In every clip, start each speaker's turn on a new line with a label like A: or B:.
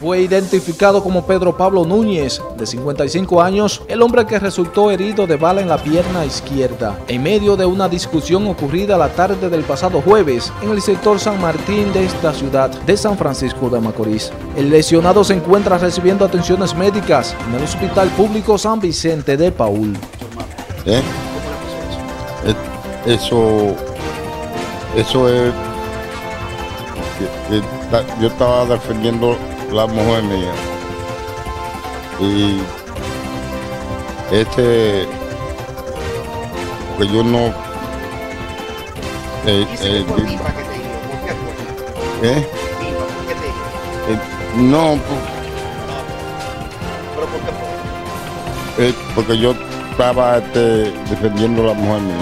A: Fue identificado como Pedro Pablo Núñez, de 55 años, el hombre que resultó herido de bala en la pierna izquierda, en medio de una discusión ocurrida la tarde del pasado jueves en el sector San Martín de esta ciudad de San Francisco de Macorís. El lesionado se encuentra recibiendo atenciones médicas en el Hospital Público San Vicente de Paul.
B: ¿Eh? Eso, eso es, yo estaba defendiendo la mujer mía. Y este, que yo no... Eh, eh, ¿Eh? Eh, no, eh, porque yo estaba este, defendiendo a la mujer mía.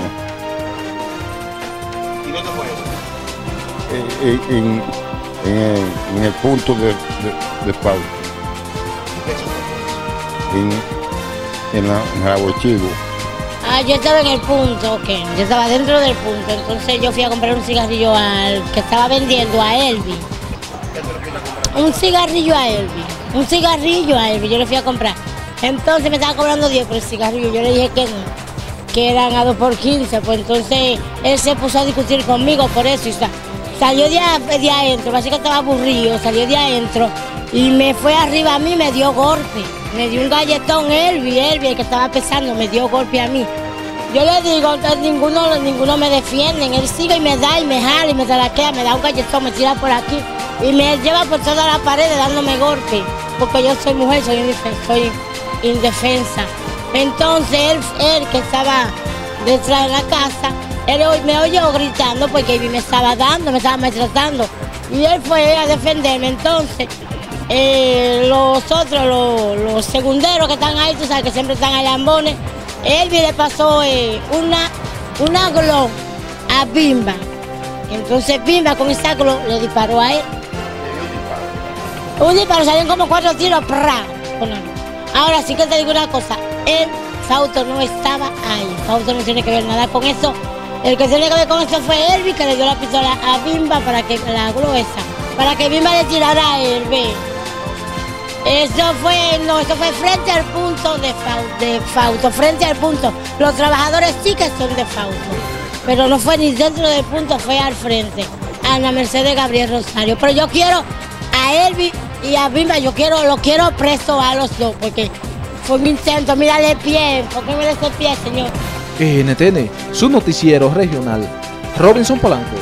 C: ¿Y dónde fue eso?
B: Eh, en, el punto de, de, de Paulo. En, en, la, en
D: Ah, yo estaba en el punto, ok. Yo estaba dentro del punto. Entonces yo fui a comprar un cigarrillo al que estaba vendiendo a Elvi. Un cigarrillo a Elvi. Un cigarrillo a Elvi. Yo le fui a comprar. Entonces me estaba cobrando 10 por el cigarrillo. Yo le dije que no, que eran a 2 por 15. Pues entonces él se puso a discutir conmigo por eso. Y está. Salió de, adentro, parece que estaba aburrido, salió de adentro y me fue arriba a mí, me dio golpe. Me dio un galletón, Elvi, Elvi, el que estaba pesando, me dio golpe a mí. Yo le digo, ninguno, ninguno me defiende, él sigue y me da y me jala y me queda, me da un galletón, me tira por aquí y me lleva por toda la pared dándome golpe, porque yo soy mujer, soy, soy indefensa. Entonces él, él que estaba detrás de la casa, él me oyó gritando porque me estaba dando, me estaba maltratando. Y él fue a defenderme. Entonces, eh, los otros, los, los, segunderos que están ahí, tú sabes que siempre están a lambones, él le pasó eh, una, una glow a Bimba. Entonces Bimba con esa glow le disparó a él. Un disparo, salieron como cuatro tiros, Ahora sí que te digo una cosa, él, Fausto no estaba ahí. Fausto no tiene que ver nada con eso. El que se le que con eso fue Elvi que le dio la pistola a Bimba para que la gruesa, para que Bimba le tirara a Elvi. Eso fue, no, eso fue frente al punto de, de Fausto, frente al punto. Los trabajadores sí que son de Fausto, pero no fue ni dentro del punto, fue al frente. Ana Mercedes Gabriel Rosario. Pero yo quiero a Elvi y a Bimba, yo quiero, lo quiero preso a los dos, porque fue un intento, mírale el pie, ¿por qué me ese pie, señor?
A: NTN, su noticiero regional. Robinson Polanco.